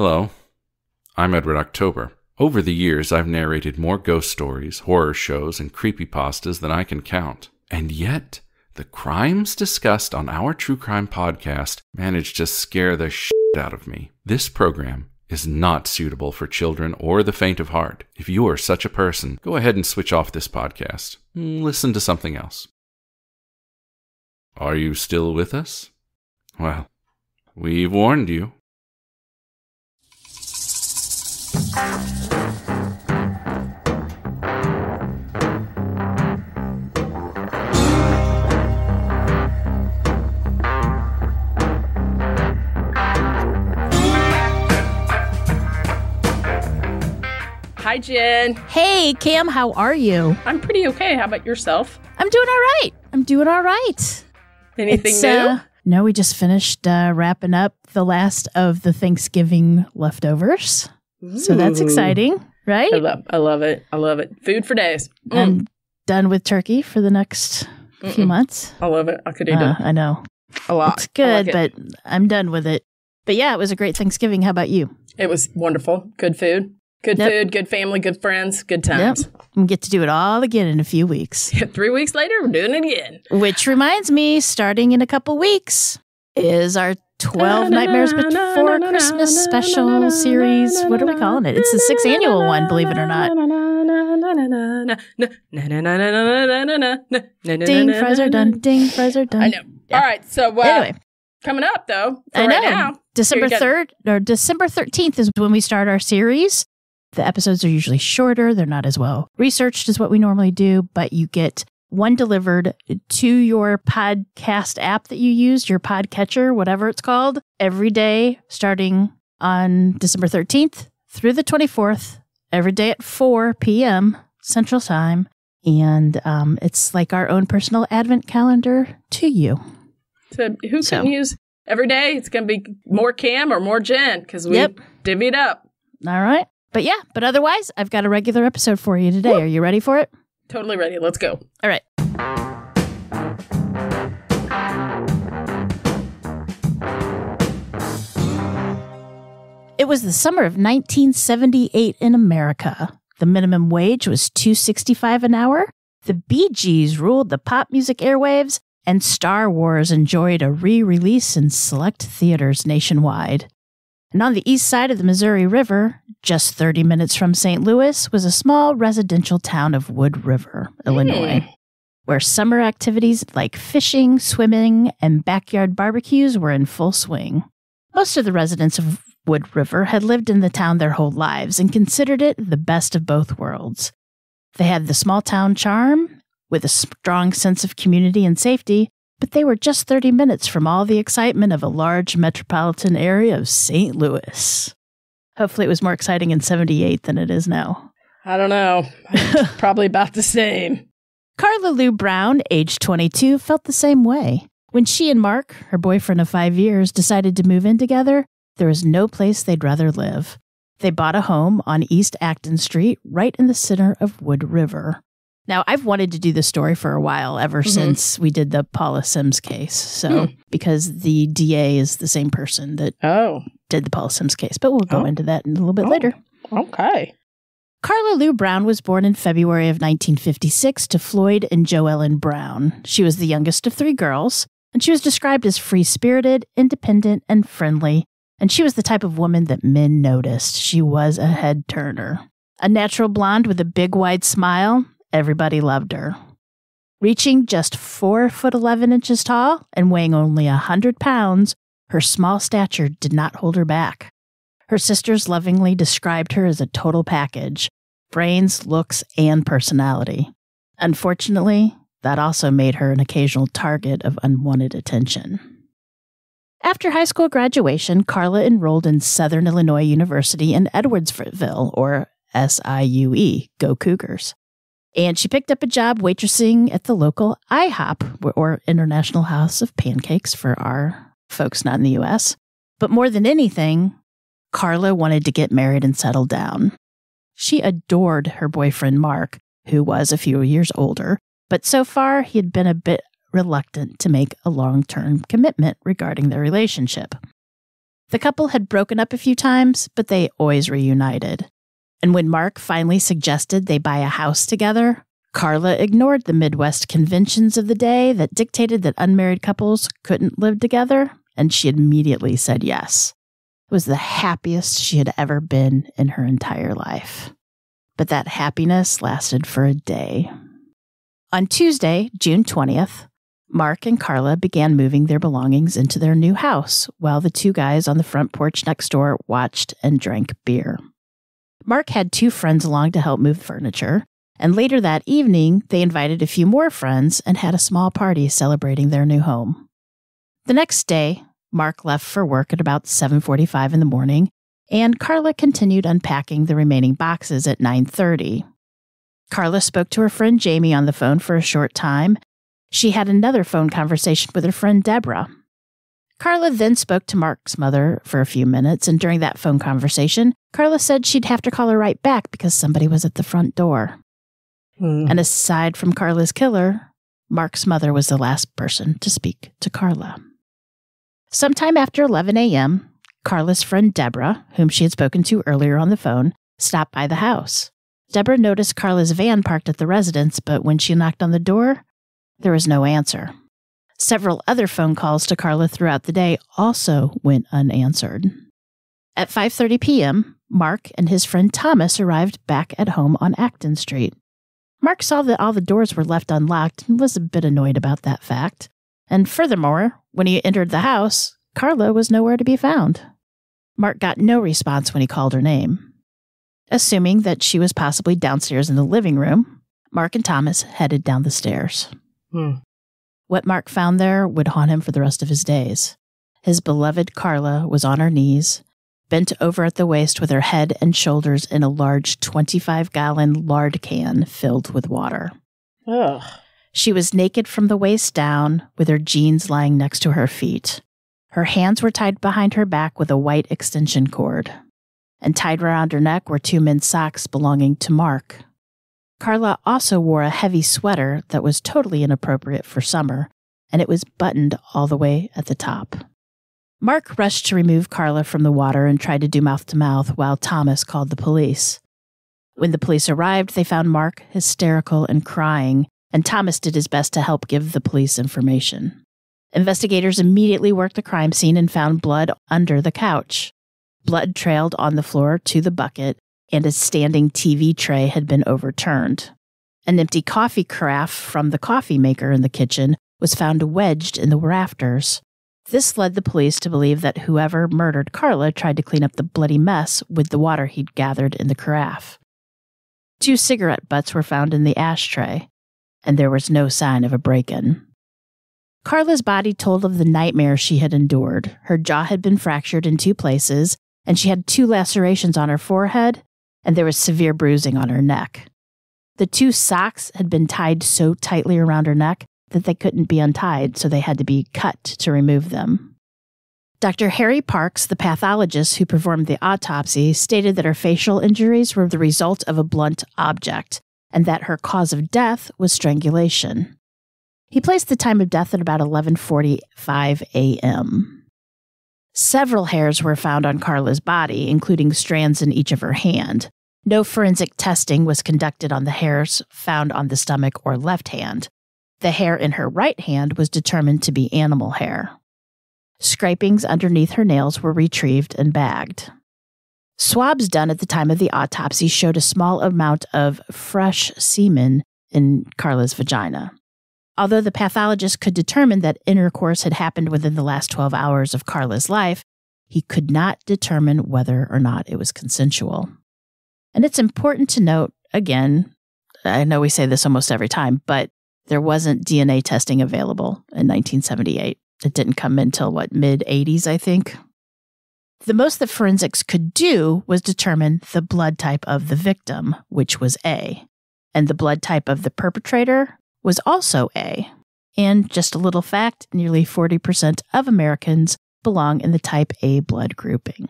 Hello, I'm Edward October. Over the years, I've narrated more ghost stories, horror shows, and creepypastas than I can count. And yet, the crimes discussed on our true crime podcast managed to scare the shit out of me. This program is not suitable for children or the faint of heart. If you are such a person, go ahead and switch off this podcast. Mm, listen to something else. Are you still with us? Well, we've warned you. Hi, Jen. Hey, Cam, how are you? I'm pretty okay. How about yourself? I'm doing all right. I'm doing all right. Anything It's, new? uh, no, we just finished uh, wrapping up the last of the Thanksgiving leftovers. So that's exciting, right? I love, I love it. I love it. Food for days. Mm, I'm done with turkey for the next few Mm-mm. months. I love it. I could eat Uh, it I know. a lot. It's I like good, it. but I'm done with it. But yeah, it was a great Thanksgiving. How about you? it was wonderful. Good food. Good Yep. food. Good family. Good friends. Good times. We get to do it all again in a few weeks. Three weeks later, we're doing it again. Which reminds me, starting in a couple weeks is our 12 Nightmares Before Christmas special series. What are we calling it? It's the sixth annual one, believe it or not. Ding, fries are done. Ding, fries are done. I know. Yeah. All right. So uh, Anyway, coming up though, I right know. now, December 3rd or December 13th is when we start our series. The episodes are usually shorter. They're not as well researched as what we normally do, but you get one delivered to your podcast app that you use, your podcatcher, whatever it's called, every day starting on December 13th through the 24th, every day at 4 p.m. Central Time. And um, it's like our own personal advent calendar to you. so who So- can use every day? It's going to be more Cam or more Jen because we Yep. divvied up. All right. But yeah, but otherwise, I've got a regular episode for you today. Are you ready for it? Totally ready. Let's go. All right. It was the summer of 1978 in America. The minimum wage was 265 an hour. The Bee Gees ruled the pop music airwaves, and Star Wars enjoyed a re-release in select theaters nationwide. And on the east side of the Missouri River, just 30 minutes from St. Louis, was a small residential town of Wood River, Illinois, where summer activities like fishing, swimming, and backyard barbecues were in full swing. Most of the residents of Wood River had lived in the town their whole lives and considered it the best of both worlds. They had the small town charm with a strong sense of community and safety, but they were just 30 minutes from all the excitement of a large metropolitan area of St. Louis. Hopefully, it was more exciting in 78 than it is now. I don't know. Probably about the same. Karla Lou Brown, age 22, felt the same way. When she and Mark, her boyfriend of five years, decided to move in together, there was no place they'd rather live. They bought a home on East Acton Street, right in the center of Wood River. Now, I've wanted to do this story for a while, ever Mhm. since we did the Paula Sims case. So, Hmm. because the DA is the same person that Oh, did the Paula Sims case, but we'll go Oh. into that in a little bit Oh. later. okay. Karla Lou Brown was born in February of 1956 to Floyd and Joellen Brown. She was the youngest of three girls, and she was described as free spirited, independent, and friendly. And she was the type of woman that men noticed. She was a head turner. A natural blonde with a big, wide smile, everybody loved her. Reaching just 4 foot 11 inches tall and weighing only a 100 pounds, her small stature did not hold her back. Her sisters lovingly described her as a total package brains, looks, and personality. Unfortunately, that also made her an occasional target of unwanted attention. After high school graduation, Karla enrolled in Southern Illinois University in Edwardsville, or SIUE, Go Cougars. And she picked up a job waitressing at the local IHOP, or International House of Pancakes for our folks not in the US. But more than anything, Karla wanted to get married and settle down. She adored her boyfriend, Mark, who was a few years older, but so far he had been a bit reluctant to make a long term commitment regarding their relationship. The couple had broken up a few times, but they always reunited. And when Mark finally suggested they buy a house together, Karla ignored the Midwest conventions of the day that dictated that unmarried couples couldn't live together, and she immediately said yes. It was the happiest she had ever been in her entire life. But that happiness lasted for a day. On Tuesday, June 20th, Mark and Karla began moving their belongings into their new house while the two guys on the front porch next door watched and drank beer. Mark had two friends along to help move furniture, and later that evening, they invited a few more friends and had a small party celebrating their new home. The next day, Mark left for work at about 7:45 in the morning, and Karla continued unpacking the remaining boxes at 9:30. Karla spoke to her friend Jamie on the phone for a short time. She had another phone conversation with her friend Deborah. Karla then spoke to Mark's mother for a few minutes, and during that phone conversation, Karla said she'd have to call her right back because somebody was at the front door. Hmm. And aside from Karla's killer, Mark's mother was the last person to speak to Karla. Sometime after 11 a.m., Karla's friend Deborah, whom she had spoken to earlier on the phone, stopped by the house. Deborah noticed Karla's van parked at the residence, but when she knocked on the door, there was no answer. Several other phone calls to Karla throughout the day also went unanswered. At 5:30 p.m., Mark and his friend Thomas arrived back at home on Acton Street. Mark saw that all the doors were left unlocked and was a bit annoyed about that fact. And furthermore, when he entered the house, Karla was nowhere to be found. Mark got no response when he called her name. Assuming that she was possibly downstairs in the living room, Mark and Thomas headed down the stairs. Hmm. What Mark found there would haunt him for the rest of his days. His beloved Karla was on her knees, bent over at the waist with her head and shoulders in a large 25 gallon lard can filled with water. Ugh. She was naked from the waist down, with her jeans lying next to her feet. Her hands were tied behind her back with a white extension cord, and tied around her neck were two men's socks belonging to Mark. Karla also wore a heavy sweater that was totally inappropriate for summer, and it was buttoned all the way at the top. Mark rushed to remove Karla from the water and tried to do mouth to mouth while Thomas called the police. When the police arrived, they found Mark hysterical and crying, and Thomas did his best to help give the police information. Investigators immediately worked the crime scene and found blood under the couch. Blood trailed on the floor to the bucket, and a standing TV tray had been overturned. An empty coffee carafe from the coffee maker in the kitchen was found wedged in the rafters. This led the police to believe that whoever murdered Karla tried to clean up the bloody mess with the water he'd gathered in the carafe. Two cigarette butts were found in the ashtray, and there was no sign of a break in. Karla's body told of the nightmare she had endured. Her jaw had been fractured in two places, and she had two lacerations on her forehead, and there was severe bruising on her neck. The two socks had been tied so tightly around her neck that they couldn't be untied, so they had to be cut to remove them. Dr. Harry Parks, the pathologist who performed the autopsy, stated that her facial injuries were the result of a blunt object and that her cause of death was strangulation. He placed the time of death at about 11:45 a.m. Several hairs were found on Karla's body, including strands in each of her hand. No forensic testing was conducted on the hairs found on the stomach or left hand. The hair in her right hand was determined to be animal hair. Scrapings underneath her nails were retrieved and bagged. Swabs done at the time of the autopsy showed a small amount of fresh semen in Karla's vagina. Although the pathologist could determine that intercourse had happened within the last 12 hours of Karla's life, he could not determine whether or not it was consensual. And it's important to note again, I know we say this almost every time, but there wasn't DNA testing available in 1978. It didn't come until what, mid 80s, I think. The most that forensics could do was determine the blood type of the victim, which was A, and the blood type of the perpetrator was also A. And just a little fact nearly 40% of Americans belong in the type A blood grouping.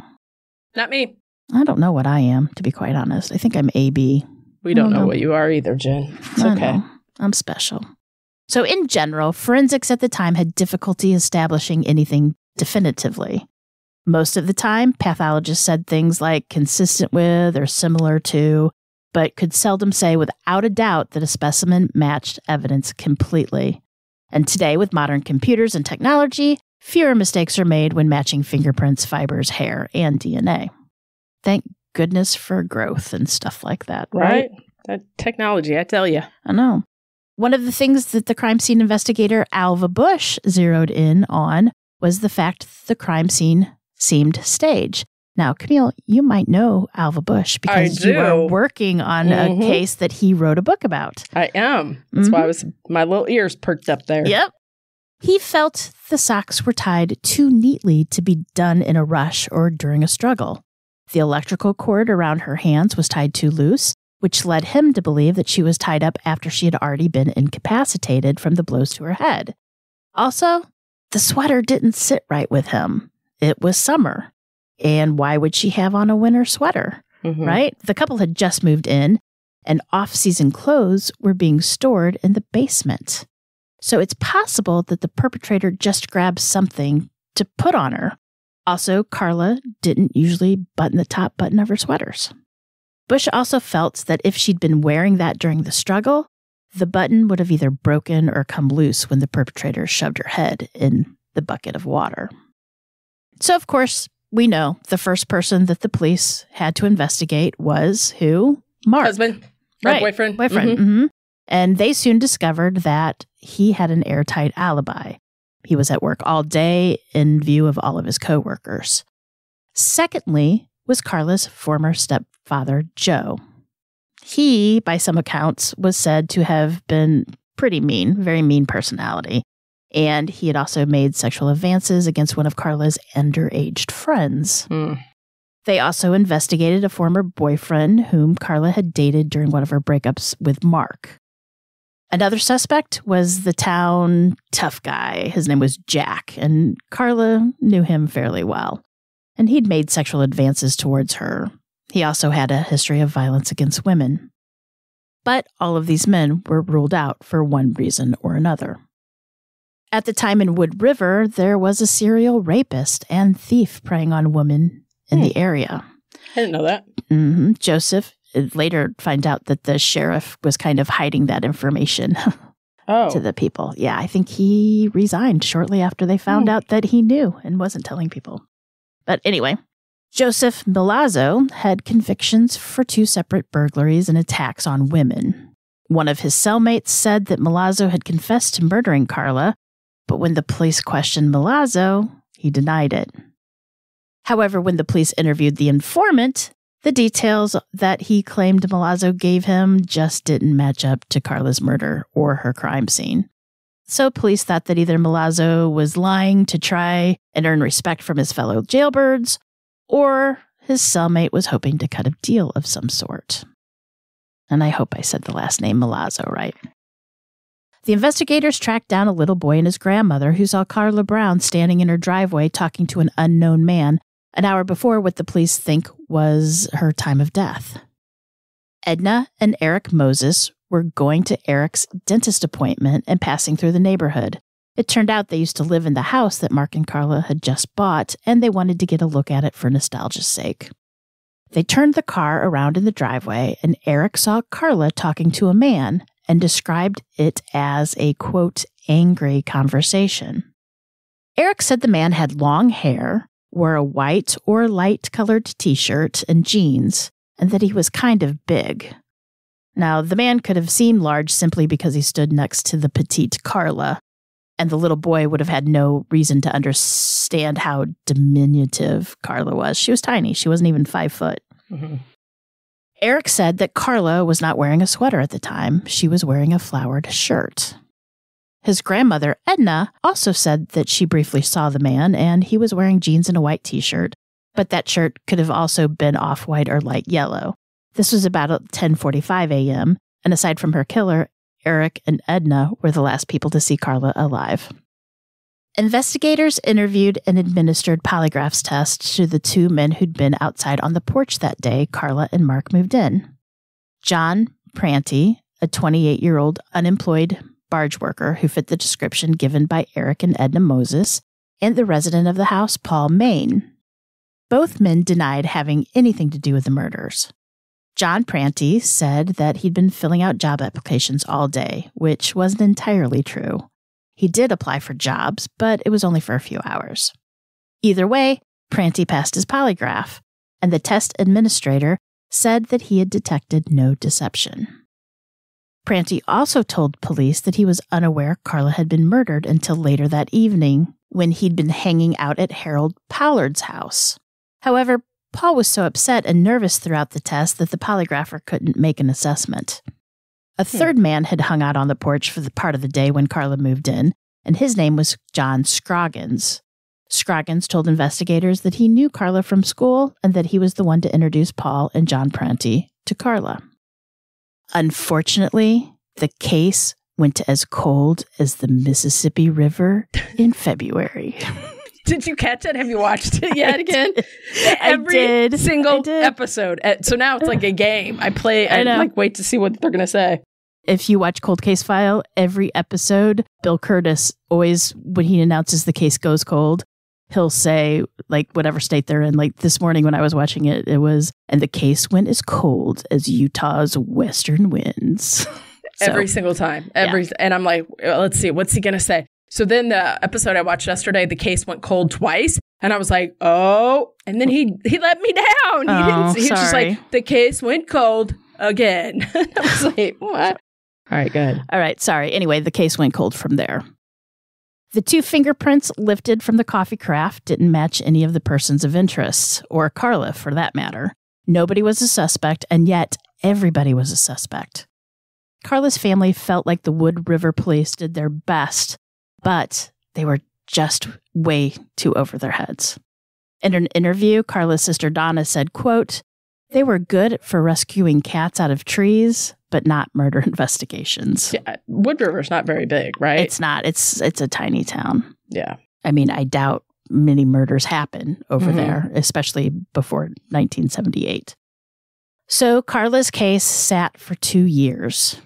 Not me. I don't know what I am, to be quite honest. I think I'm AB. We don't Oh, know no. what you are either, Jen. It's I okay. know. I'm special. So, in general, forensics at the time had difficulty establishing anything definitively. Most of the time, pathologists said things like consistent with or similar to, but could seldom say without a doubt that a specimen matched evidence completely. And today, with modern computers and technology, fewer mistakes are made when matching fingerprints, fibers, hair, and DNA. Thank goodness for growth and stuff like that, right? Right? That technology, I tell you. I know. One of the things that the crime scene investigator Alva Bush zeroed in on was the fact that the crime scene seemed staged. Now, Camille, you might know Alva Bush because you do. working on Mhm. a case that he wrote a book about. I am. That's why I was my little ears perked up there. Yep. He felt the socks were tied too neatly to be done in a rush or during a struggle. The electrical cord around her hands was tied too loose, which led him to believe that she was tied up after she had already been incapacitated from the blows to her head. Also, the sweater didn't sit right with him. It was summer. And why would she have on a winter sweater? Mhm. right? The couple had just moved in, and off season clothes were being stored in the basement. So it's possible that the perpetrator just grabbed something to put on her. Also, Karla didn't usually button the top button of her sweaters. Bush also felt that if she'd been wearing that during the struggle, the button would have either broken or come loose when the perpetrator shoved her head in the bucket of water. So, of course, we know the first person that the police had to investigate was who? Mark. Husband, Right. boyfriend, Boyfriend. Mhm. hmm And they soon discovered that he had an airtight alibi. He was at work all day in view of all of his coworkers. Secondly, was Karla's former stepfather, Joe. He, by some accounts, was said to have been pretty mean, very mean personality. And he had also made sexual advances against one of Karla's underaged friends. Mm. They also investigated a former boyfriend whom Karla had dated during one of her breakups with Mark. Another suspect was the town tough guy. His name was Jack, and Karla knew him fairly well. And he'd made sexual advances towards her. He also had a history of violence against women. But all of these men were ruled out for one reason or another. At the time in Wood River, there was a serial rapist and thief preying on women in the area. I didn't know that. Mm-hmm. Joseph later find out that the sheriff was kind of hiding that information Oh, to the people. Yeah, I think he resigned shortly after they found Hmm. out that he knew and wasn't telling people. But anyway, Joseph Milazzo had convictions for two separate burglaries and attacks on women. One of his cellmates said that Milazzo had confessed to murdering Karla, but when the police questioned Milazzo, he denied it. However, when the police interviewed the informant, the details that he claimed Milazzo gave him just didn't match up to Karla's murder or her crime scene. So police thought that either Milazzo was lying to try and earn respect from his fellow jailbirds, or his cellmate was hoping to cut a deal of some sort. And I hope I said the last name Milazzo right. The investigators tracked down a little boy and his grandmother who saw Karla Brown standing in her driveway talking to an unknown man an hour before what the police think was her time of death. Edna and Eric Moses were going to Eric's dentist appointment and passing through the neighborhood. It turned out they used to live in the house that Mark and Karla had just bought, and they wanted to get a look at it for nostalgia's sake. They turned the car around in the driveway, and Eric saw Karla talking to a man and described it as a quote, angry conversation. Eric said the man had long hair, wore a white or light colored t shirt and jeans, and that he was kind of big. Now, the man could have seemed large simply because he stood next to the petite Karla, and the little boy would have had no reason to understand how diminutive Karla was. She was tiny, she wasn't even five foot. Mhm. Eric said that Karla was not wearing a sweater at the time, she was wearing a flowered shirt. His grandmother, Edna, also said that she briefly saw the man and he was wearing jeans and a white t shirt, but that shirt could have also been off white or light yellow. This was about 10:45 a.m., and aside from her killer, Eric and Edna were the last people to see Karla alive. Investigators interviewed and administered polygraphs tests to the two men who'd been outside on the porch that day Karla and Mark moved in. John Prante, a 28 year old unemployed barge worker who fit the description given by Eric and Edna Moses, and the resident of the house, Paul Main. Both men denied having anything to do with the murders. John Prante said that he'd been filling out job applications all day, which wasn't entirely true. He did apply for jobs, but it was only for a few hours. Either way, Prante passed his polygraph, and the test administrator said that he had detected no deception. Prante also told police that he was unaware Karla had been murdered until later that evening when he'd been hanging out at Harold Pollard's house. However, Paul was so upset and nervous throughout the test that the polygrapher couldn't make an assessment. A hmm. third man had hung out on the porch for the part of the day when Karla moved in, and his name was John Scroggins. Scroggins told investigators that he knew Karla from school and that he was the one to introduce Paul and John Prante to Karla. Unfortunately, the case went as cold as the Mississippi River in February. Did you catch it? Have you watched it yet again? Every did. single I episode. Uh, So now it's like a game. I play. I, I like wait to see what they're gonna say. if you watch Cold Case File, every episode, Bill Kurtis always, when he announces the case goes cold, he'll say, like, whatever state they're in. Like this morning when I was watching it, it was, and the case went as cold as Utah's western winds. So, Every single time. Every and I'm like, let's see, what's he gonna say? So then the episode I watched yesterday, the case went cold twice, and I was like, oh, and then he he let me down. He Oh, didn't. He was just like, the case went cold again. I was like, what? All right, good. All right, sorry. Anyway, the case went cold from there. The two fingerprints lifted from the coffee carafe didn't match any of the persons of interest, or Karla for that matter. Nobody was a suspect, and yet everybody was a suspect. Karla's family felt like the Wood River police did their best, but they were just way too over their heads. In an interview, Karla's sister Donna said, quote, they were good for rescuing cats out of trees, but not murder investigations. Yeah, Wood River's not very big, right? It's not. It's it's a tiny town. yeah. I mean, I doubt many murders happen over Mhm. there, especially before 1978. So Karla's case sat for two years.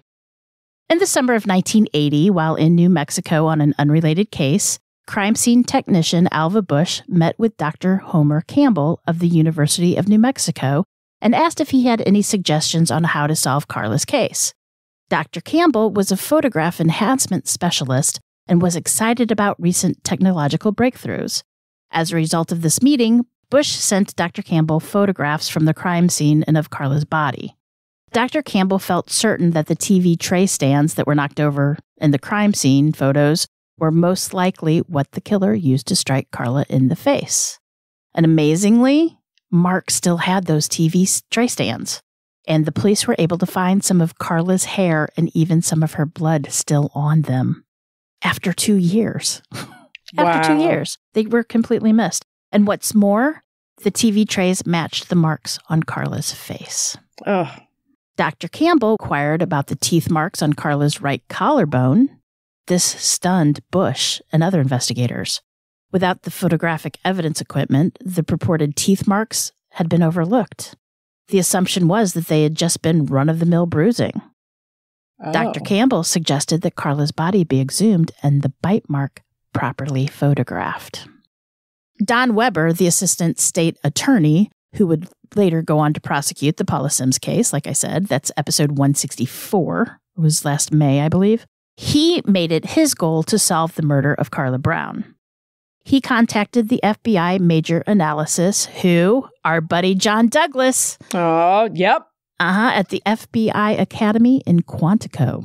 In the summer of 1980, while in New Mexico on an unrelated case, crime scene technician Alva Bush met with Dr. Homer Campbell of the University of New Mexico and asked if he had any suggestions on how to solve Karla's case. Dr. Campbell was a photograph enhancement specialist and was excited about recent technological breakthroughs. As a result of this meeting, Bush sent Dr. Campbell photographs from the crime scene and of Karla's body. Dr. Campbell felt certain that the TV tray stands that were knocked over in the crime scene photos were most likely what the killer used to strike Karla in the face. And amazingly, Mark still had those TV tray stands. And the police were able to find some of Karla's hair and even some of her blood still on them. After two years. After two years, they were completely missed. And what's more, the TV trays matched the marks on Karla's face. Oh, Dr. Campbell inquired about the teeth marks on Karla's right collarbone. This stunned Bush and other investigators. Without the photographic evidence equipment, the purported teeth marks had been overlooked. The assumption was that they had just been run of the mill bruising. Dr. Oh. Campbell suggested that Karla's body be exhumed and the bite mark properly photographed. Don Weber, the assistant state attorney, who would later go on to prosecute the Paula Sims case, like I said, that's episode 164, it was last May, I believe. He made it his goal to solve the murder of Karla Brown. He contacted the FBI Major Analysis, who, our buddy John Douglas, Oh, yep. uh huh, at the FBI Academy in Quantico.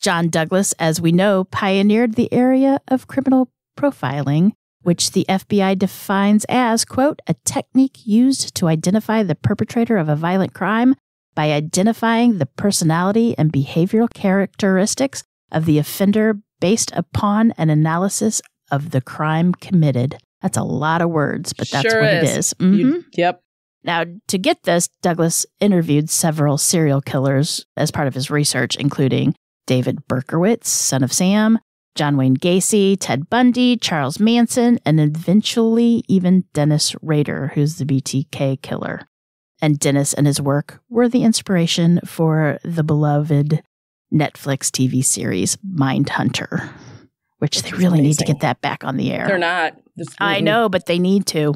John Douglas, as we know, pioneered the area of criminal profiling, which the FBI defines as, quote, a technique used to identify the perpetrator of a violent crime by identifying the personality and behavioral characteristics of the offender based upon an analysis of the crime committed. That's a lot of words, but that's Sure what it is. is. Mhm. You- yep. Now, to get this, Douglas interviewed several serial killers as part of his research, including David Berkowitz, son of Sam, John Wayne Gacy, Ted Bundy, Charles Manson, and eventually even Dennis Rader, who's the BTK killer. And Dennis and his work were the inspiration for the beloved Netflix TV series Mindhunter, which Which they really need to get that back on the air. They're not. I know, but they need to.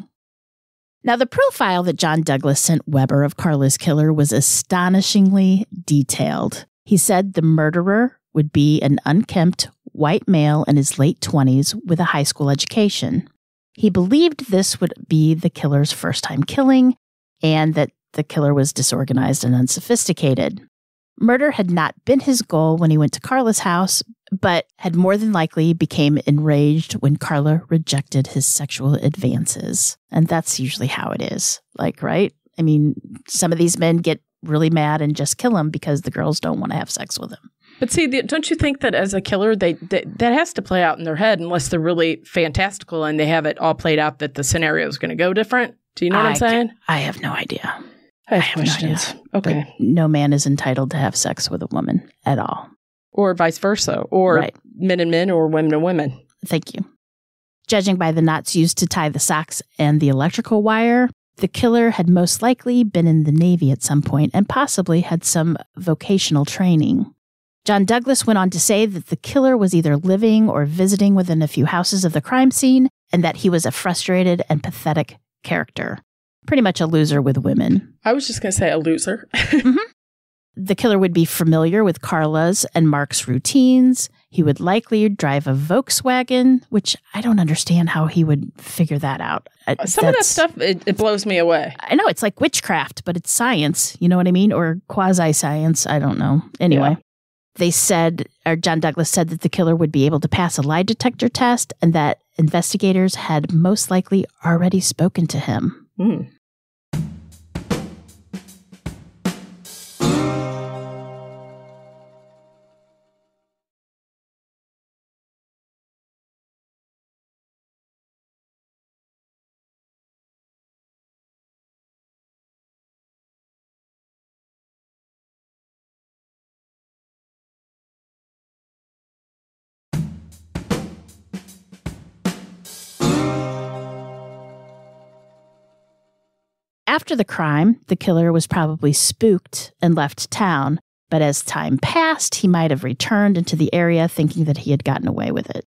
Now, the profile that John Douglas sent Weber of Karla's killer was astonishingly detailed. He said the murderer would be an unkempt white male in his late 20s with a high school education. He believed this would be the killer's first time killing and that the killer was disorganized and unsophisticated. Murder had not been his goal when he went to Karla's house, but had more than likely became enraged when Karla rejected his sexual advances. And that's usually how it is. Like, right? I mean, some of these men get really mad and just kill him because the girls don't want to have sex with him. But see, the, don't you think that as a killer, they, they, that has to play out in their head unless they're really fantastical and they have it all played out that the scenario is going to go different? Do you know what I, am saying? I have no idea. I have, questions. No idea. okay. no man is entitled to have sex with a woman at all. Or vice versa, or right. men and men, or women and women. Thank you. Judging by the knots used to tie the socks and the electrical wire, the killer had most likely been in the Navy at some point and possibly had some vocational training. John Douglas went on to say that the killer was either living or visiting within a few houses of the crime scene and that he was a frustrated and pathetic character pretty much a loser with women. I was just going to say a loser. mm-hmm. The killer would be familiar with Karla's and Mark's routines. He would likely drive a Volkswagen, which I don't understand how he would figure that out. Uh, Some That's, of that stuff, it, it, blows me away. I know it's like witchcraft, but it's science. You know what I mean? Or quasi science. I don't know. Anyway. Yeah. They said, or John Douglas said that the killer would be able to pass a lie detector test and that investigators had most likely already spoken to him. Mm. After the crime, the killer was probably spooked and left town, but as time passed, he might have returned into the area thinking that he had gotten away with it.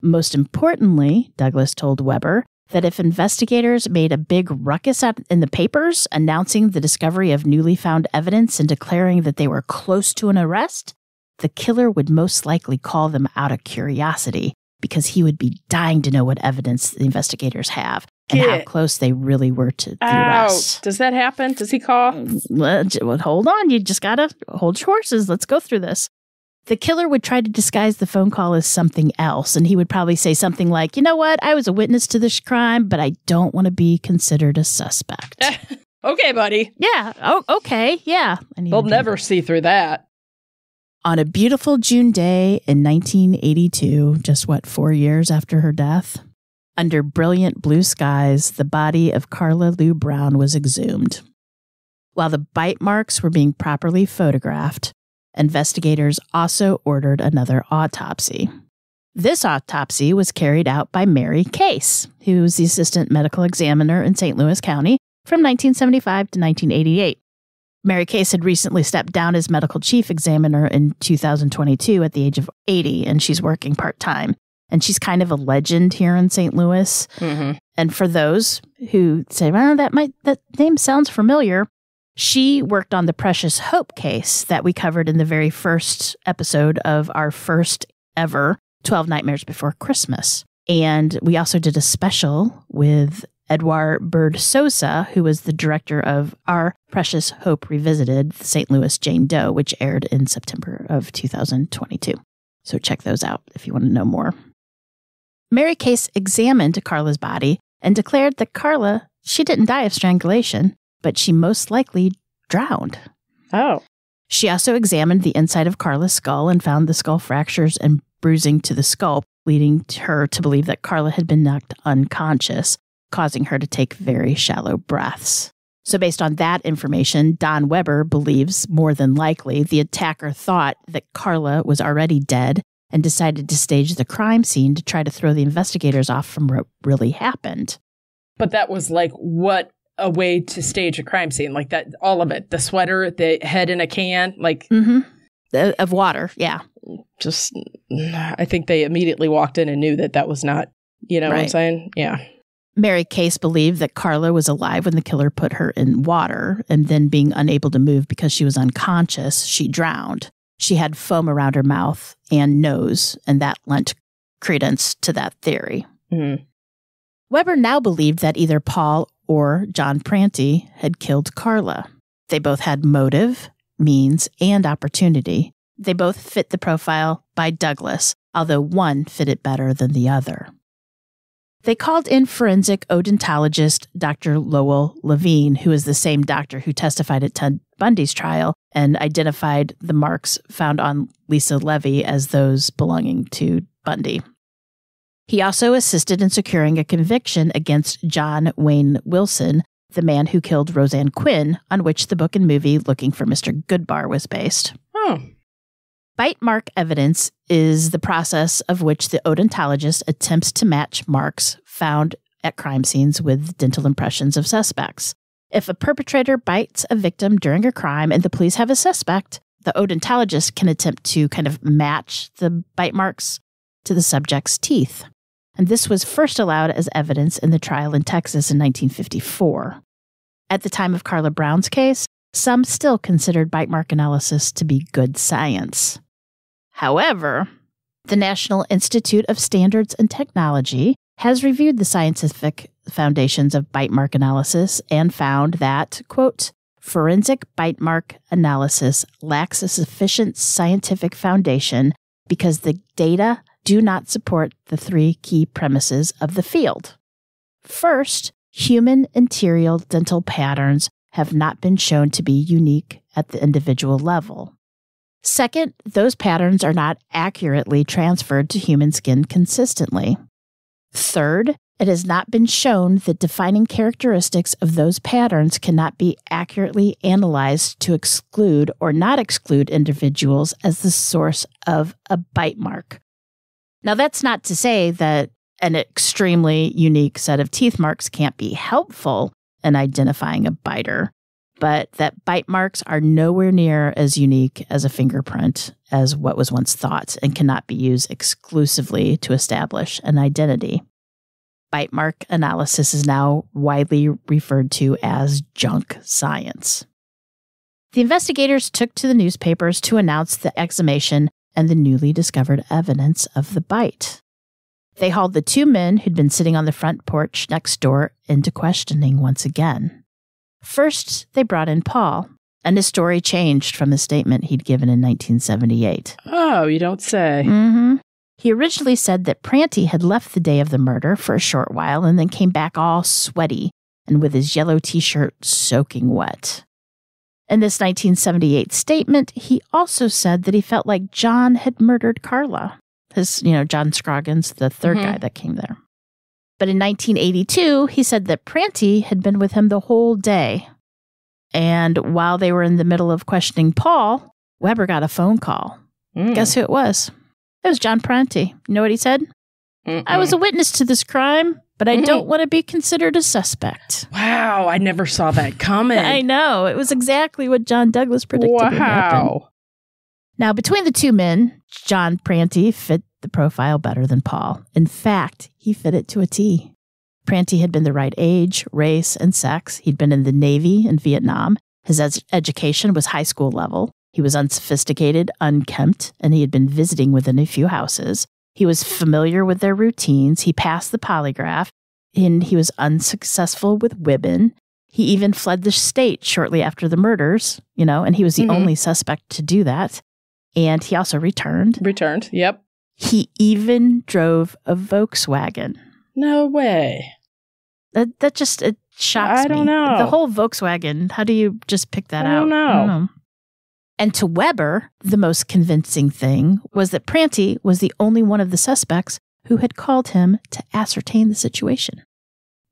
Most importantly, Douglas told Weber that if investigators made a big ruckus in the papers announcing the discovery of newly found evidence and declaring that they were close to an arrest, the killer would most likely call them out of curiosity because he would be dying to know what evidence the investigators have and how close they really were to the arrest. Does that happen? Does he call? Mm, well, hold on. You just got to hold your horses. Let's go through this. The killer would try to disguise the phone call as something else, and he would probably say something like, You know what? I was a witness to this crime, but I don't want to be considered a suspect. okay, buddy. Yeah. Oh, okay. Yeah. They'll never see through that. On a beautiful June day in 1982, just what, four years after her death, under brilliant blue skies, the body of Karla Lou Brown was exhumed. While the bite marks were being properly photographed, investigators also ordered another autopsy. This autopsy was carried out by Mary Case, who was the assistant medical examiner in St. Louis County from 1975 to 1988. Mary Case had recently stepped down as medical chief examiner in 2022 at the age of 80, and she's working part time and she's kind of a legend here in St. Louis. Mm-hmm. And for those who say, "Well, that might that name sounds familiar," she worked on the Precious Hope case that we covered in the very first episode of our first ever 12 Nightmares Before Christmas. And we also did a special with Edouard Bird Sosa, who was the director of Our Precious Hope Revisited, the St. Louis Jane Doe, which aired in September of 2022. So check those out if you want to know more. Mary Case examined Karla's body and declared that Karla, she didn't die of strangulation, but she most likely drowned. Oh. She also examined the inside of Karla's skull and found the skull fractures and bruising to the skull, leading to her to believe that Karla had been knocked unconscious, causing her to take very shallow breaths. So, based on that information, Don Weber believes more than likely the attacker thought that Karla was already dead and decided to stage the crime scene to try to throw the investigators off from what really happened. But that was like what a way to stage a crime scene, like that, all of it. The sweater, the head in a can, like mm-hmm. of water. Yeah. Just, I think they immediately walked in and knew that that was not, you know right. what I'm saying? Yeah. Mary Case believed that Karla was alive when the killer put her in water, and then being unable to move because she was unconscious, she drowned. She had foam around her mouth and nose, and that lent credence to that theory. Mm. Weber now believed that either Paul or John Prante had killed Karla. They both had motive, means, and opportunity. They both fit the profile by Douglas, although one fitted better than the other. They called in forensic odontologist Dr. Lowell Levine, who is the same doctor who testified at Ted Bundy's trial and identified the marks found on Lisa Levy as those belonging to Bundy. He also assisted in securing a conviction against John Wayne Wilson, the man who killed Roseanne Quinn, on which the book and movie Looking for Mr. Goodbar was based. Bite mark evidence is the process of which the odontologist attempts to match marks found at crime scenes with dental impressions of suspects. If a perpetrator bites a victim during a crime and the police have a suspect, the odontologist can attempt to kind of match the bite marks to the subject's teeth. And this was first allowed as evidence in the trial in Texas in 1954. At the time of Karla Brown's case, some still considered bite mark analysis to be good science. However, the National Institute of Standards and Technology has reviewed the scientific foundations of bite mark analysis and found that, quote, forensic bite mark analysis lacks a sufficient scientific foundation because the data do not support the three key premises of the field. First, human anterior dental patterns have not been shown to be unique at the individual level. Second, those patterns are not accurately transferred to human skin consistently. Third, it has not been shown that defining characteristics of those patterns cannot be accurately analyzed to exclude or not exclude individuals as the source of a bite mark. Now, that's not to say that an extremely unique set of teeth marks can't be helpful in identifying a biter but that bite marks are nowhere near as unique as a fingerprint as what was once thought and cannot be used exclusively to establish an identity. Bite mark analysis is now widely referred to as junk science. The investigators took to the newspapers to announce the exhumation and the newly discovered evidence of the bite. They hauled the two men who'd been sitting on the front porch next door into questioning once again. First, they brought in Paul, and his story changed from the statement he'd given in 1978. Oh, you don't say. Mm-hmm. He originally said that Prante had left the day of the murder for a short while and then came back all sweaty and with his yellow t shirt soaking wet. In this 1978 statement, he also said that he felt like John had murdered Karla. His, you know, John Scroggins, the 3rd Mhm. guy that came there. But in 1982, he said that Prante had been with him the whole day. And while they were in the middle of questioning Paul, Weber got a phone call. Mm. Guess who it was? It was John Prante. You know what he said? Mm-mm. I was a witness to this crime, but I Mhm. don't want to be considered a suspect. Wow, I never saw that coming. I know. It was exactly what John Douglas predicted would happen. wow. Now, between the two men, John Prante fit the profile better than Paul. In fact, he fit it to a T. Prante had been the right age, race, and sex. He'd been in the Navy in Vietnam. His ed- education was high school level. He was unsophisticated, unkempt, and he had been visiting within a few houses. He was familiar with their routines. He passed the polygraph, and he was unsuccessful with women. He even fled the state shortly after the murders, you know, and he was the Mhm. only suspect to do that. And he also returned. Returned. Yep. He even drove a Volkswagen. No way. That that just it shocks I don't me. know. The whole Volkswagen. How do you just pick that out? I out? don't know. And to Weber, the most convincing thing was that Prante was the only one of the suspects who had called him to ascertain the situation.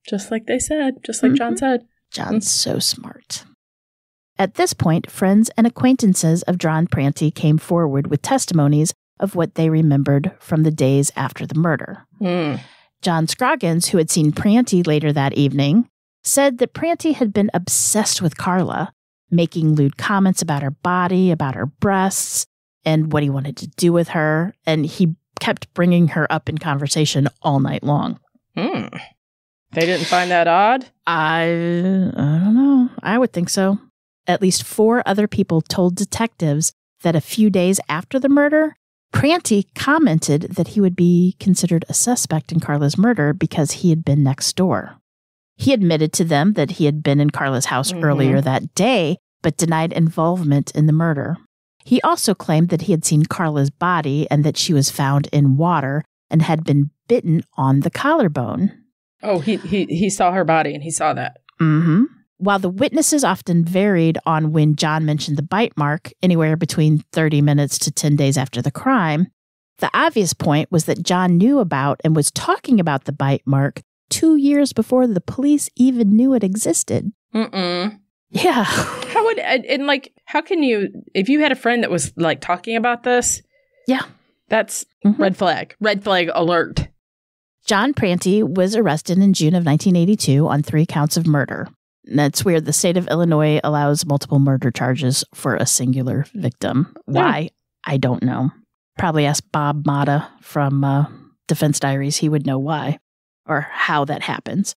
Just like they said. Just like John Mhm. said. John's so smart. At this point, friends and acquaintances of John Prante came forward with testimonies of what they remembered from the days after the murder. Mm. John Scroggins, who had seen Prante later that evening, said that Prante had been obsessed with Karla, making lewd comments about her body, about her breasts, and what he wanted to do with her. And he kept bringing her up in conversation all night long. Mm. They didn't find that odd? I, I don't know. I would think so. At least four other people told detectives that a few days after the murder, Prante commented that he would be considered a suspect in Karla's murder because he had been next door. He admitted to them that he had been in Karla's house Mhm. earlier that day, but denied involvement in the murder. He also claimed that he had seen Karla's body and that she was found in water and had been bitten on the collarbone. Oh, he he he saw her body and he saw that. Mm-hmm. While the witnesses often varied on when John mentioned the bite mark, anywhere between 30 minutes to 10 days after the crime, the obvious point was that John knew about and was talking about the bite mark two years before the police even knew it existed. Mm-mm. Yeah. How would and, like how can you if you had a friend that was like talking about this? Yeah. That's Mhm. red flag. Red flag alert. John Prante was arrested in June of 1982 on three counts of murder. That's weird. The state of Illinois allows multiple murder charges for a singular victim. Why? I don't know. Probably ask Bob Mata from uh, Defense Diaries. He would know why or how that happens.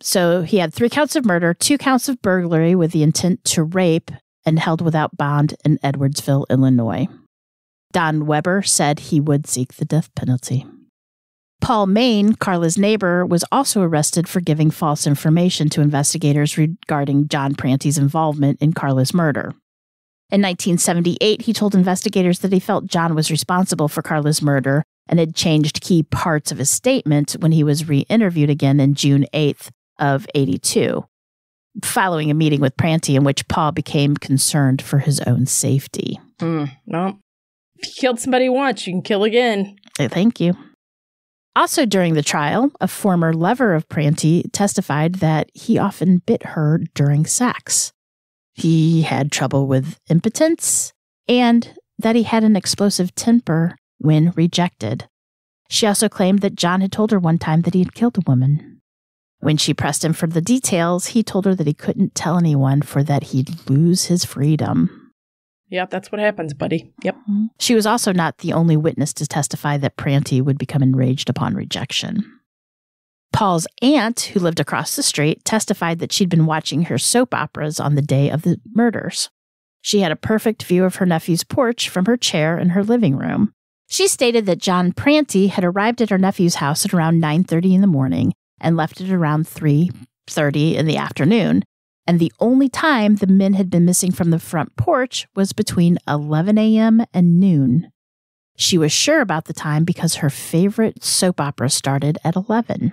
So he had three counts of murder, two counts of burglary with the intent to rape, and held without bond in Edwardsville, Illinois. Don Weber said he would seek the death penalty. Paul Main, Karla's neighbor, was also arrested for giving false information to investigators regarding John Prante's involvement in Karla's murder. In 1978, he told investigators that he felt John was responsible for Karla's murder and had changed key parts of his statement when he was re interviewed again in June 8th of 82, following a meeting with Prante in which Paul became concerned for his own safety. Mm, no. If you killed somebody once, you can kill again. Thank you. Also, during the trial, a former lover of Prante testified that he often bit her during sex. He had trouble with impotence and that he had an explosive temper when rejected. She also claimed that John had told her one time that he had killed a woman. When she pressed him for the details, he told her that he couldn't tell anyone for that he'd lose his freedom. Yep, that's what happens, buddy. Yep. Mm-hmm. She was also not the only witness to testify that Prante would become enraged upon rejection. Paul's aunt, who lived across the street, testified that she'd been watching her soap operas on the day of the murders. She had a perfect view of her nephew's porch from her chair in her living room. She stated that John Prante had arrived at her nephew's house at around 9:30 in the morning and left it around 3:30 in the afternoon, and the only time the men had been missing from the front porch was between 11 a.m. and noon. She was sure about the time because her favorite soap opera started at 11.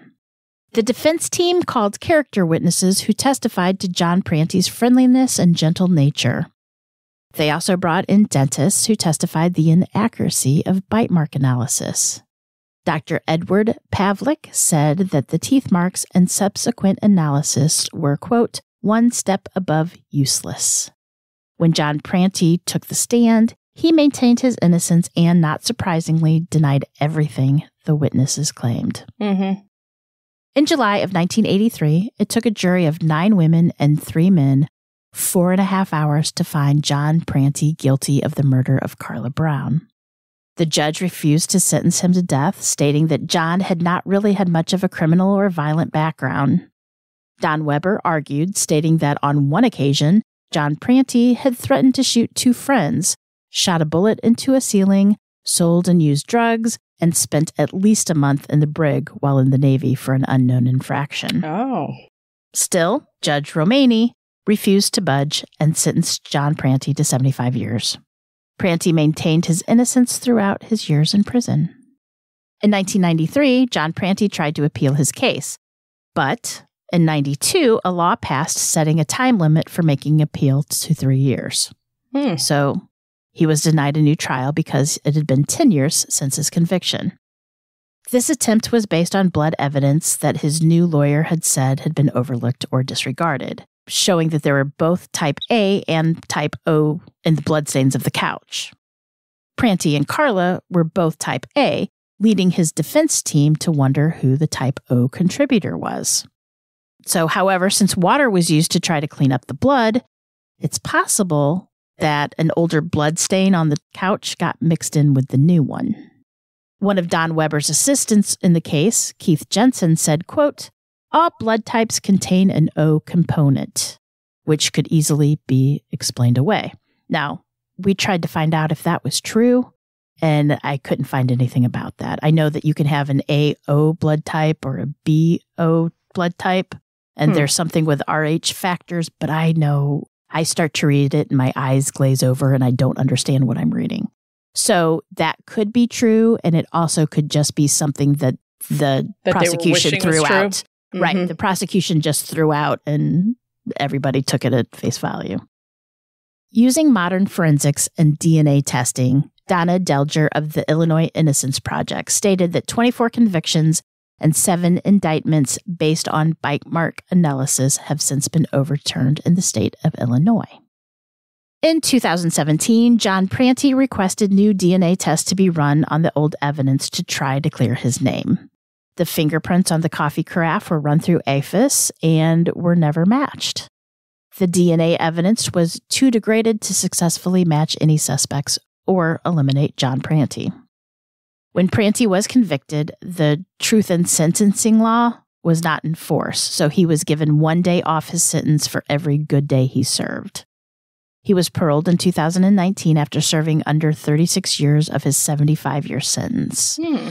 The defense team called character witnesses who testified to John Prante's friendliness and gentle nature. They also brought in dentists who testified the inaccuracy of bite mark analysis. Dr. Edward Pavlik said that the teeth marks and subsequent analysis were, quote, one step above useless. When John Prante took the stand, he maintained his innocence and, not surprisingly, denied everything the witnesses claimed. Mm-hmm. In July of 1983, it took a jury of nine women and three men four and a half hours to find John Prante guilty of the murder of Karla Brown. The judge refused to sentence him to death, stating that John had not really had much of a criminal or violent background. Don Weber argued, stating that on one occasion, John Prante had threatened to shoot two friends, shot a bullet into a ceiling, sold and used drugs, and spent at least a month in the brig while in the Navy for an unknown infraction. Oh. Still, Judge Romani refused to budge and sentenced John Prante to 75 years. Prante maintained his innocence throughout his years in prison. In 1993, John Prante tried to appeal his case, but in 92, a law passed setting a time limit for making appeal to three years. Hmm. So he was denied a new trial because it had been 10 years since his conviction. This attempt was based on blood evidence that his new lawyer had said had been overlooked or disregarded, showing that there were both type A and type O in the bloodstains of the couch. Prante and Karla were both type A, leading his defense team to wonder who the type O contributor was. So, however, since water was used to try to clean up the blood, it's possible that an older blood stain on the couch got mixed in with the new one. One of Don Weber's assistants in the case, Keith Jensen, said, quote, All blood types contain an O component, which could easily be explained away. Now, we tried to find out if that was true, and I couldn't find anything about that. I know that you can have an AO blood type or a BO blood type, and Hmm. there's something with RH factors, but I know I start to read it and my eyes glaze over and I don't understand what I'm reading. So that could be true, and it also could just be something that the That prosecution threw out. Right. Mhm. The prosecution just threw out and everybody took it at face value. Using modern forensics and DNA testing, Donna Delger of the Illinois Innocence Project stated that 24 convictions and seven indictments based on bite mark analysis have since been overturned in the state of Illinois. In 2017, John Prante requested new DNA tests to be run on the old evidence to try to clear his name. The fingerprints on the coffee carafe were run through AFIS and were never matched. The DNA evidence was too degraded to successfully match any suspects or eliminate John Prante. When Prante was convicted, the truth in sentencing law was not in force, so he was given one day off his sentence for every good day he served. He was paroled in 2019 after serving under 36 years of his 75 year sentence. Hmm.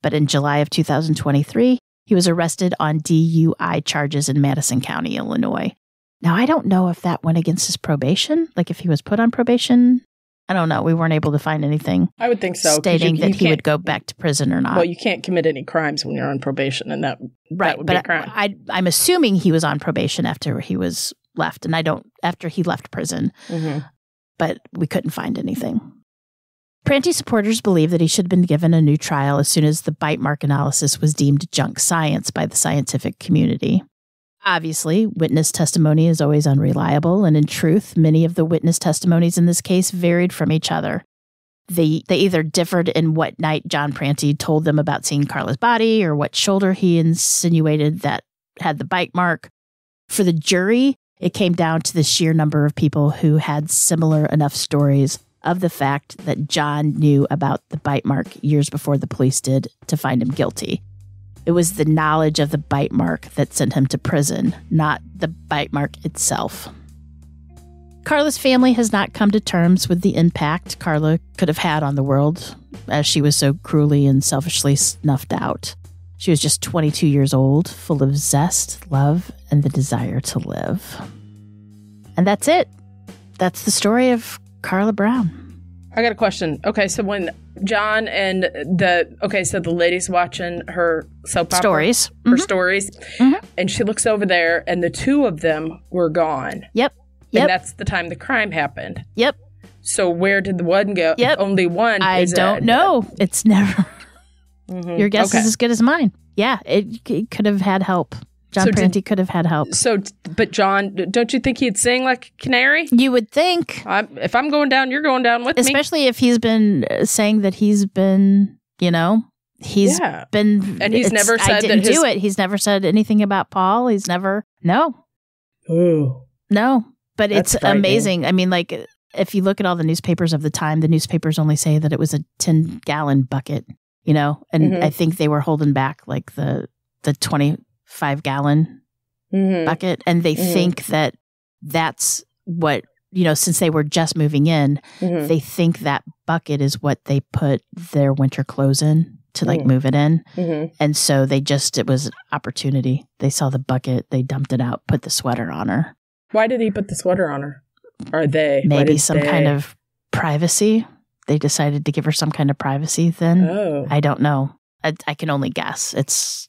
But in July of 2023, he was arrested on DUI charges in Madison County, Illinois. Now, I don't know if that went against his probation, like if he was put on probation. I don't know. We weren't able to find anything I would think so, stating you- you that he would go back to prison or not. Well, you can't commit any crimes when you're on probation, and that right, would but be a crime. I, I, I'm assuming he was on probation after he was left, and I don't after he left prison. Mhm. but we couldn't find anything. Prante supporters believe that he should have been given a new trial as soon as the bite mark analysis was deemed junk science by the scientific community. Obviously, witness testimony is always unreliable, and in truth, many of the witness testimonies in this case varied from each other. They, they either differed in what night John Prante told them about seeing Karla's body or what shoulder he insinuated that had the bite mark. For the jury, it came down to the sheer number of people who had similar enough stories of the fact that John knew about the bite mark years before the police did to find him guilty. It was the knowledge of the bite mark that sent him to prison, not the bite mark itself. Karla's family has not come to terms with the impact Karla could have had on the world, as she was so cruelly and selfishly snuffed out. She was just 22 years old, full of zest, love, and the desire to live. And that's it. That's the story of Karla Brown. I got a question. Okay, so when John and the okay, so the lady's watching her soap opera Stories. her Mhm. stories, Mhm. and she looks over there, and the two of them were gone. Yep. And that's the time the crime happened. Yep. So where did the one go? Yep. Only one. I don't know. It's never. Mhm. Your guess Okay. is as good as mine. Yeah, it, it could have had help. John So did- could have had help. So, but John, don't you think he'd sing like a canary? You would think, I'm, if I'm going down, you're going down with me. especially if he's been uh, saying that he's been, you know, he's yeah. been, And he's never I said that didn't his- do it. He's never said anything about Paul. He's never, no, Ooh. no. But That's it's amazing. I mean, like, if you look at all the newspapers of the time, the newspapers only say that it was a 10 gallon bucket, you know, and Mhm. I think they were holding back like the, the 25 gallon Mhm. bucket and they Mhm. think that that's what you know since they were just moving in Mhm. they think that bucket is what they put their winter clothes in to like Mm. move it in Mhm. and so they just it was an opportunity they saw the bucket they dumped it out put the sweater on her Why did he put the sweater on her? Or they? Maybe some kind of privacy they decided to give her some kind of privacy then Oh. i don't know I, I can only guess it's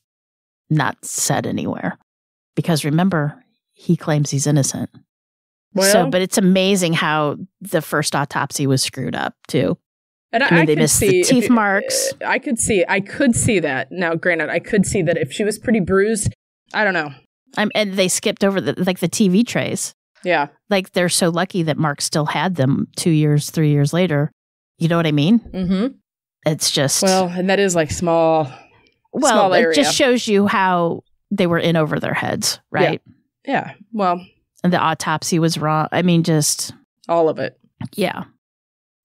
not said anywhere because remember he claims he's innocent well, so, but it's amazing how the first autopsy was screwed up too. and I, I mean, I they could missed see if teeth marks. I could see. I could see that. Now, granted, I could see that if she was pretty bruised. I don't know. I'm, and they skipped over the like the TV trays. Yeah. Like they're so lucky that Mark still had them two years, three years later. You know what I mean? Mm-hmm. It's just Well, and that is like small. Well, it just shows you how they were in over their heads, right? Yeah. Well, And the autopsy was wrong. I mean, just all of it. yeah.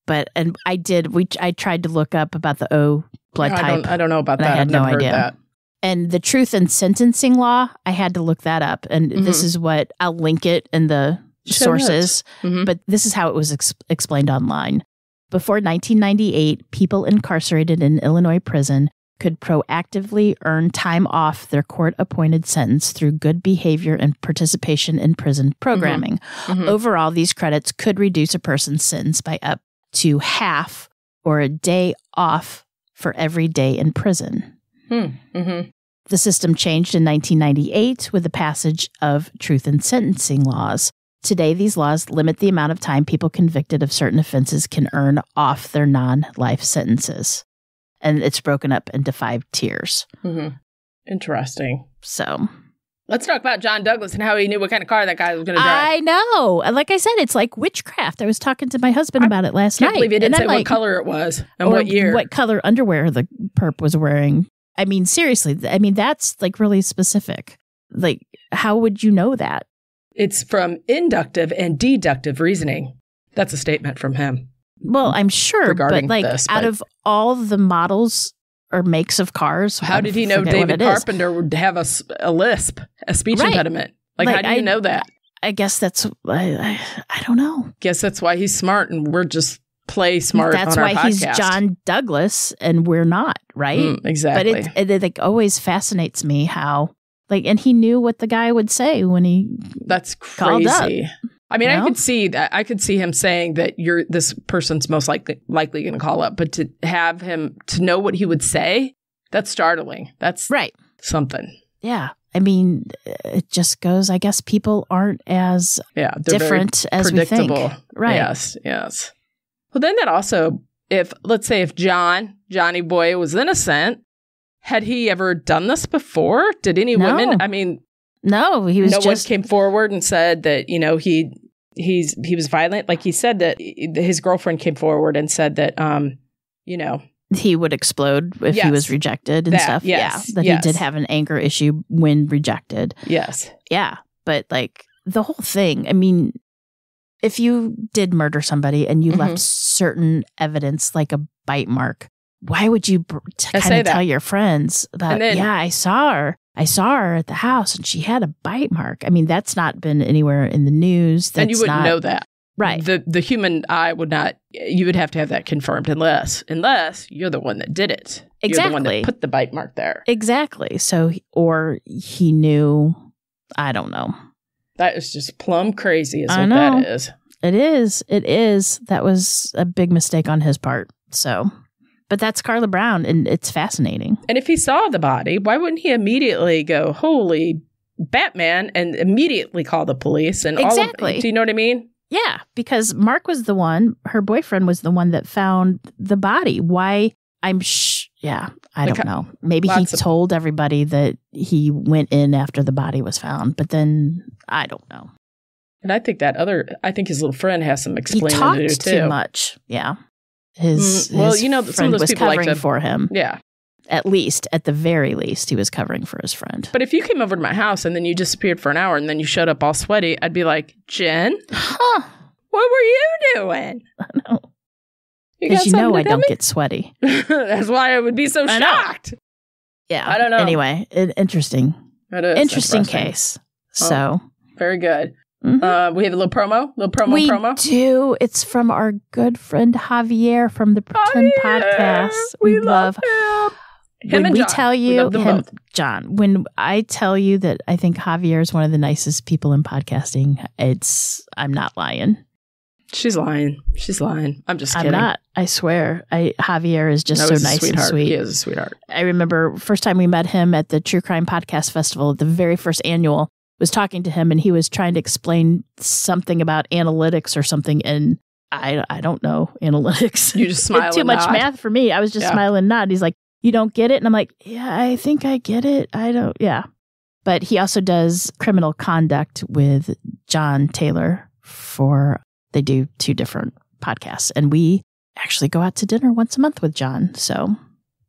But and I did. We I tried to look up about the O blood I type. don't. I don't know about that. I had I've no idea. that. And the truth in sentencing law, I had to look that up. And this Mhm. is what I'll link it in the Show sources. Mhm. But this is how it was ex- explained online. Before 1998, people incarcerated in Illinois prison could proactively earn time off their court appointed sentence through good behavior and participation in prison programming. Mhm. Overall, these credits could reduce a person's sentence by up to half or a day off for every day in prison. Hmm. Mhm. The system changed in 1998 with the passage of truth in sentencing laws. Today, these laws limit the amount of time people convicted of certain offenses can earn off their non life sentences. And it's broken up into five tiers. Mhm. Interesting. So Let's talk about John Douglas and how he knew what kind of car that guy was going to drive. I know. Like I said, it's like witchcraft. I was talking to my husband I about it last can't night. believe he didn't say I'm what like, color it was and what year. What color underwear the perp was wearing. I mean, seriously, I mean, that's like really specific. Like, how would you know that? It's from inductive and deductive reasoning. That's a statement from him. Well, I'm sure, Regarding but like this, out but- of all the models or makes of cars, How I did he know David it is. Carpenter would have a, a lisp, a speech Right. impediment? Like, Like, how do you I- know that? I guess that's I, I, don't know. Guess that's why he's smart and we're just play smart. that's why he's. John Douglas and we're not, right? Mm, exactly. But it, it like always fascinates me how like and he knew what the guy would say when he That's called up. I mean, I could see that. I could see him saying that you're this person's most likely likely going to call up, but to have him to know what he would say, that's startling. That's right. something. Yeah. I mean, it just goes. I guess people aren't as Yeah, different as we think. Right. Yes, yes. Well, then that also, if let's say if John Johnny Boy was innocent, had he ever done this before? Did any No. women? I mean, No, he was no just one came forward and said that you know he he's he was violent. Like he said that his girlfriend came forward and said that um you know he would explode if he was rejected and That, stuff. yes, yeah, that yes. he did have an anger issue when rejected. yes Yeah, but like the whole thing. I mean, if you did murder somebody and you Mhm. left certain evidence like a bite mark, why would you br- t- kind of tell your friends that, then- yeah, I saw her. I saw her at the house and she had a bite mark. I mean, that's not been anywhere in the news. That's and you wouldn't not, know that right? the the human eye would not you would have to have that confirmed unless unless you're the one that did it Exactly. you're the one that put the bite mark there Exactly. So, or he knew. I don't know. that is just plumb crazy is I what know. that is It is. It is. That was a big mistake on his part. So, but that's Karla Brown, and it's fascinating. and if he saw the body why wouldn't he immediately go holy batman and immediately call the police and all Exactly. of, do you know what i mean Yeah, because Mark was the one, her boyfriend was the one that found the body. Why? I'm sh- yeah, I don't know. Maybe he of- told everybody that he went in after the body was found, but then I don't know. And I think that other, I think his little friend has some He explaining talked to do too. too much. Yeah. His, Mm, well, his you know, some of friend those was people like covering to- for him. Yeah. At least, at the very least, he was covering for his friend. But if you came over to my house and then you disappeared for an hour and then you showed up all sweaty, I'd be like, Jen, Huh? what were you doing? I know. You Because you know I don't tell get sweaty. That's why I would be so I know. shocked. Yeah. I don't know. Anyway, It is interesting interesting. case. So Very good. Mhm. Uh, we have a little promo, little promo, we promo. do. It's from our good friend Javier from the Pretend Oh, yeah. Podcast. We, We, love, love. him. when and we John. tell We you them him. John, when I tell you that I think Javier is one of the nicest people in podcasting, it's I'm not lying. She's lying. She's lying. I'm just I'm kidding. not. I swear. I Javier is just No, so nice and sweet. He is a sweetheart. I remember first time we met him at the True Crime Podcast Festival, the very first annual, was talking to him and he was trying to explain something about analytics or something and I I don't know analytics. You just smile Too much nod. math for me. I was just Yeah. smiling and nod. He's like, "You don't get it?" And I'm like, "Yeah, I think I get it. I don't yeah." But he also does criminal conduct with John Taylor for they do two different podcasts and we actually go out to dinner once a month with John. So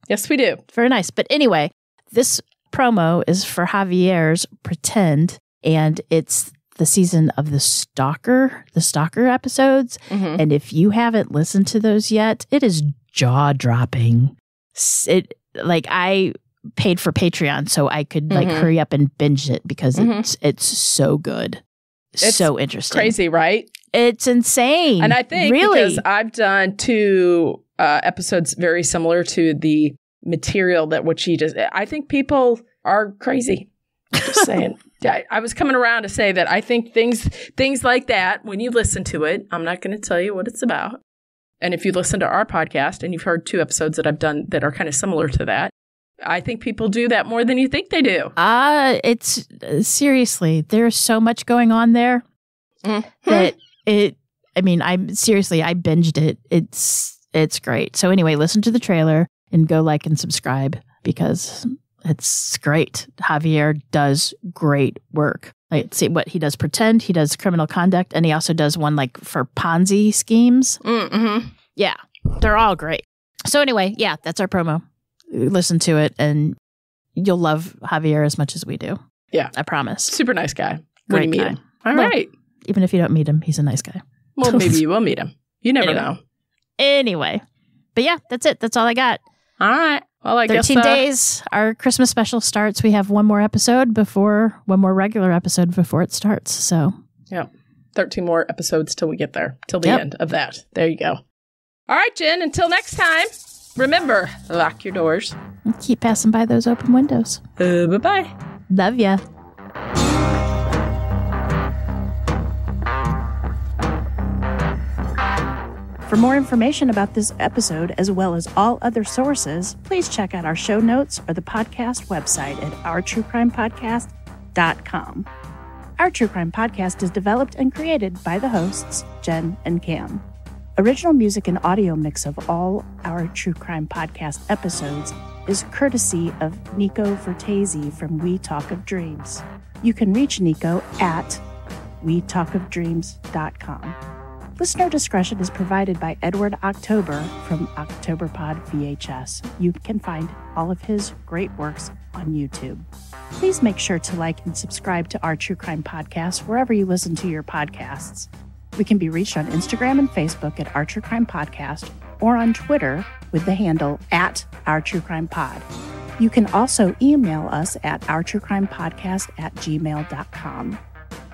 Yes, we do. very nice. But anyway, this promo is for Javier's Pretend, and it's the season of the Stalker, the Stalker episodes. Mhm. And if you haven't listened to those yet, it is jaw dropping. It like I paid for Patreon so I could like Mhm. hurry up and binge it because Mhm. it's it's so good. It's so interesting. Crazy, right? It's insane. And I think really because I've done two uh, episodes very similar to the material that what she just, I think people are crazy. Just saying. I, I was coming around to say that I think things things like that when you listen to it, I'm not going to tell you what it's about. And if you listen to our podcast and you've heard two episodes that I've done that are kind of similar to that, I think people do that more than you think they do. uh it's uh, seriously there's so much going on there Mhm. that it I mean I'm seriously I binged it. It's it's great. So anyway, listen to the trailer and go like and subscribe because it's great. Javier does great work. Like see what he does pretend, he does criminal conduct and he also does one like for Ponzi schemes. Mm-hmm. Yeah. They're all great. So anyway, yeah, that's our promo. Listen to it and you'll love Javier as much as we do. Yeah. I promise. Super nice guy. When you Great meet guy. him. All Well, right. Even if you don't meet him, he's a nice guy. Well, maybe you will meet him. You never Anyway. know. Anyway. But yeah, that's it. That's all I got. All right. Well, I guess 13 uh, days. Our Christmas special starts. We have one more episode before, one more regular episode before it starts. So yeah. 13 more episodes till we get there, till the Yep. end of that. There you go. All right, Jen, until next time, remember lock your doors. And keep passing by those open windows. Uh, bye bye. Love ya. For more information about this episode, as well as all other sources, please check out our show notes or the podcast website at ourtruecrimepodcast.com. Our True Crime Podcast is developed and created by the hosts, Jen and Cam. Original music and audio mix of all our True Crime Podcast episodes is courtesy of Nico Vitesse from We Talk of Dreams. You can reach Nico at wetalkofdreams.com. Listener discretion is provided by Edward October from Octoberpod VHS. You can find all of his great works on YouTube. Please make sure to like and subscribe to our True Crime Podcast wherever you listen to your podcasts. We can be reached on Instagram and Facebook at True Crime Podcast or on Twitter with the handle at Our True Crime Pod. You can also email us at ourtruecrimepodcast at gmail.com.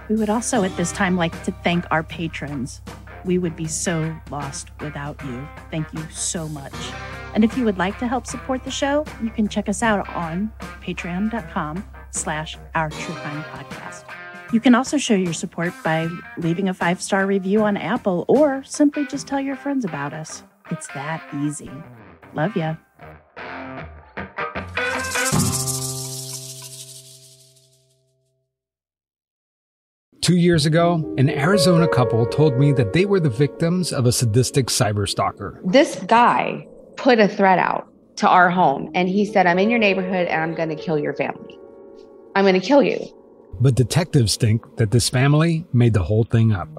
We would also at this time like to thank our patrons. We would be so lost without you. Thank you so much. And if you would like to help support the show, you can check us out on patreon.com slash our true crime podcast. You can also show your support by leaving a five-star review on Apple or simply just tell your friends about us. It's that easy. Love ya. Two years ago, an Arizona couple told me that they were the victims of a sadistic cyber stalker. this guy put a threat out to our home and he said, I'm in your neighborhood and I'm going to kill your family. I'm going to kill you. But detectives think that this family made the whole thing up.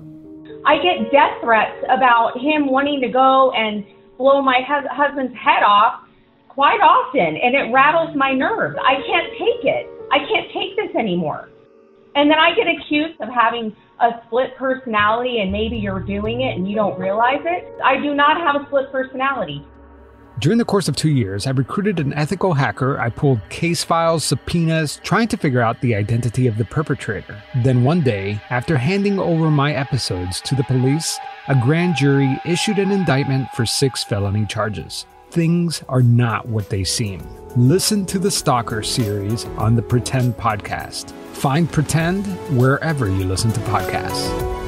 I get death threats about him wanting to go and blow my hus- husband's head off quite often, and it rattles my nerves. I can't take it. I can't take this anymore. And then I get accused of having a split personality, and maybe you're doing it and you don't realize it. I do not have a split personality. During the course of two years, I recruited an ethical hacker. I pulled case files, subpoenas, trying to figure out the identity of the perpetrator. Then one day, after handing over my episodes to the police, a grand jury issued an indictment for six felony charges. Things are not what they seem. Listen to the Stalker series on the Pretend podcast. Find Pretend wherever you listen to podcasts.